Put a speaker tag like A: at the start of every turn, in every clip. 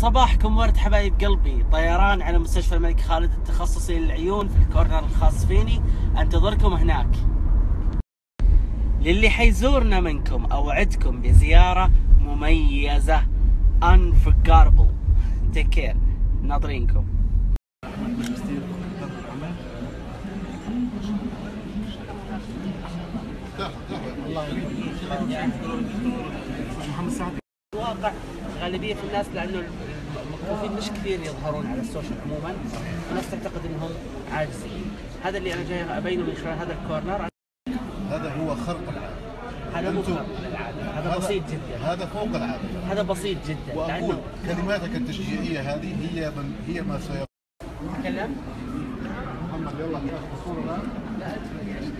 A: صباحكم ورد حبايب قلبي. طيران على مستشفى الملك خالد التخصصي للعيون في الكورنر الخاص فيني. انتظركم هناك. للي حيزورنا منكم اوعدكم بزيارة مميزة. unforgettable. Take care. ناظرينكم.
B: محمد سعد
A: الواقع غالبيه الناس لأنه المكفوفين مش كثير يظهرون على السوشيال عموما الناس تعتقد إنهم عاجزين. هذا اللي أنا جاي أبينه من خلال هذا الكورنر.
C: هذا هو خرق العاده
A: هذا مو خارق للعاده هذا بسيط جدا.
C: هذا فوق العاده
A: هذا بسيط جدا وأقول
C: كلماتك التشجيعية هذه هي من هي ما سيقول
A: تكلم
C: محمد يلا.
D: الصورة
E: انت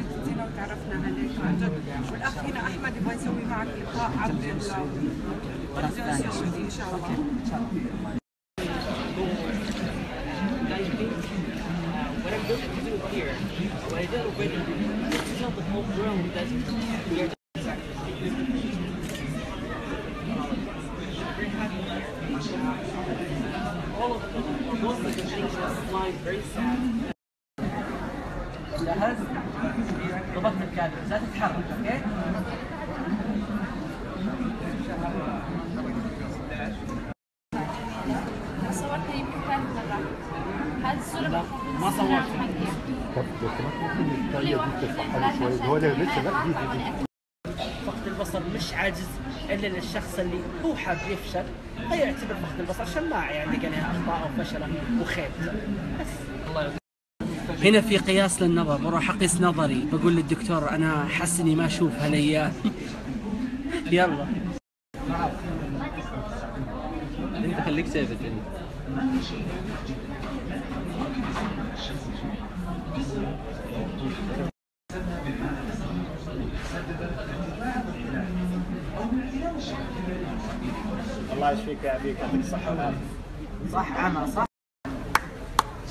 E: جيت جينا وتعرفنا عليك عن جد والاخ هنا احمد يبغى يسوي معك لقاء الله ونرجع نسوي ان شاء الله
A: here, what I did already, is to tell the whole world that we are all of them, most of the things are slide very sad. ضبطت الكادر. لا تتحرك
D: أوكي؟ يمكن مرة هذه الصورة
A: ما فقد البصر مش عاجز إلا للشخص اللي هو حاب يفشل فيعتبر فقد البصر شماعة يعني لها أخطاء وفشلة وخيب بس. الله هنا في قياس للنظر بروح أقيس نظري. بقول للدكتور أنا حاسس إني ما أشوف هالأيام. يلا.
F: أنت خليك ثابت
A: الله يشفيك يا ابيك يعطيك الصحة والعافية. صح عمى صح.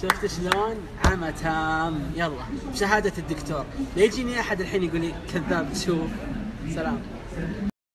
A: شفت شلون؟ عمى تام يلا. بشهاده الدكتور. لا يجيني أحد الحين يقول لي كذاب. تشوف سلام.